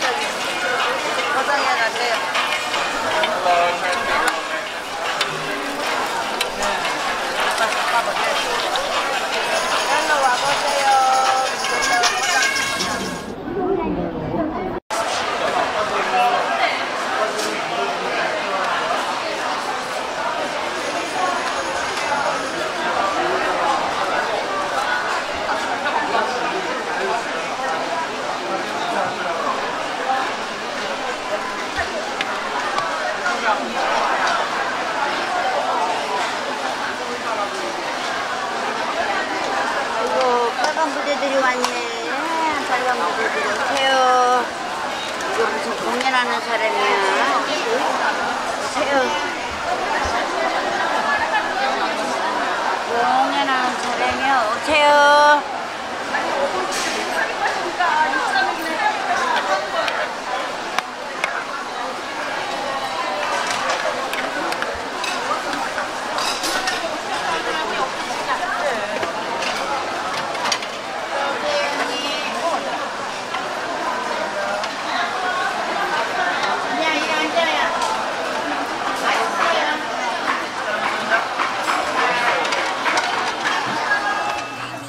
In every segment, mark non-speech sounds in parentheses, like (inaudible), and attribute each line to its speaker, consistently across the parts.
Speaker 1: 저기 포장해 갈게요.
Speaker 2: 이거 빨간 부대들이 왔네. 빨간 부대들이 오세요. 이거 무슨 공연하는 사람이야. 오세요. 공연하는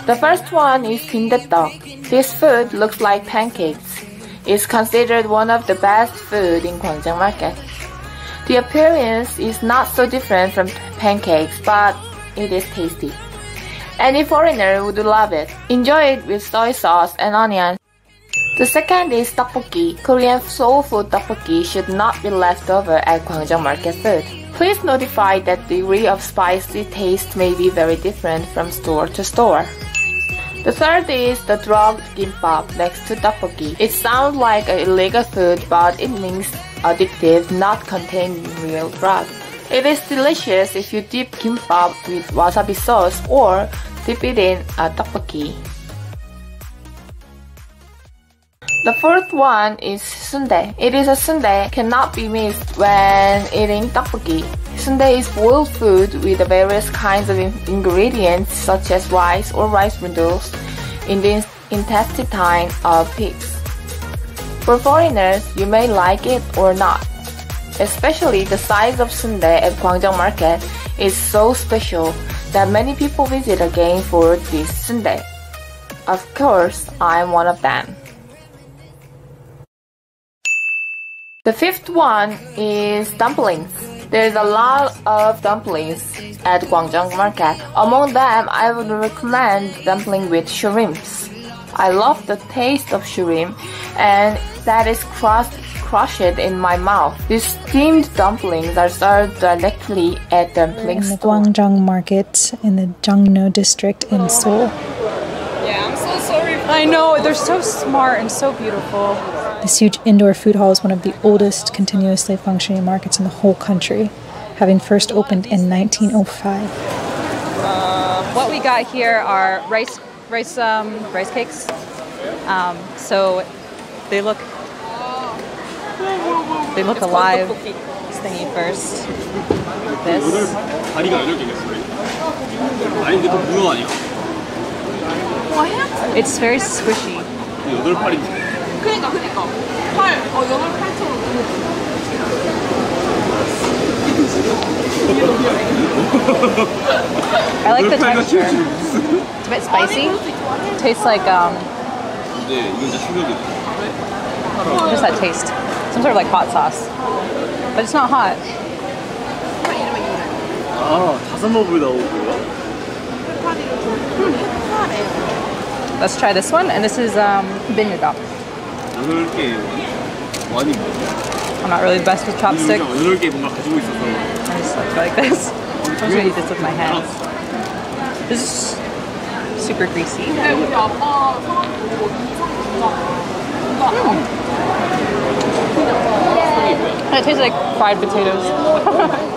Speaker 1: The first one is bindaetteok. This food looks like pancakes. It's considered one of the best food in Gwangjang market. The appearance is not so different from pancakes, but it is tasty. Any foreigner would love it. Enjoy it with soy sauce and onion. The second is tteokbokki. Korean soul food tteokbokki should not be left over at Gwangjang market food. Please notify that degree of spicy taste may be very different from store to store. The third is the drugged gimbap next to tteokbokki. It sounds like an illegal food, but it means addictive, not containing real drug. It is delicious if you dip gimbap with wasabi sauce or dip it in a tteokbokki. The fourth one is sundae. It is a sundae cannot be missed when eating tteokbokki. Sundae is boiled food with various kinds of in- ingredients such as rice or rice noodles in the intestine of pigs. For foreigners, you may like it or not. Especially the size of sundae at Gwangjang Market is so special that many people visit again for this sundae. Of course, I'm one of them. The fifth one is dumplings. There's a lot of dumplings at Gwangjang Market. Among them, I would recommend dumpling with shrimps. I love the taste of shrimp and that is crushed, crushed in my mouth. These steamed dumplings are served directly at dumpling
Speaker 3: in the
Speaker 1: store.
Speaker 3: Gwangjang market in the Jongno district in Seoul.
Speaker 4: Yeah, I'm so sorry. I know, they're so smart and so beautiful.
Speaker 3: This huge indoor food hall is one of the oldest continuously functioning markets in the whole country, having first opened in 1905.
Speaker 4: What we got here are rice, rice, um, rice cakes. Um, so they look, they look it's alive. This first. This.
Speaker 5: What?
Speaker 4: It's very squishy.
Speaker 5: 여덟 팔인데.
Speaker 6: 그니까 그니까 팔, 어 여덟 팔처럼
Speaker 4: I like the
Speaker 5: 여덟 팔과
Speaker 4: texture.
Speaker 5: 치우치 무슨?
Speaker 4: It's a bit spicy. Tastes like um,
Speaker 5: 근데 이건 진짜 충격이다.
Speaker 4: just that taste. Some sort of like hot sauce, but it's not hot.
Speaker 5: 아 다섯 머블 나오고요.
Speaker 6: 팔이 좀 해파래
Speaker 4: Let's try this one. And this is um, binnedap. I'm not really the best with chopsticks. I just like like this. I'm gonna eat this with my hands. This is super greasy.
Speaker 6: Mm.
Speaker 4: It tastes like fried potatoes. (laughs)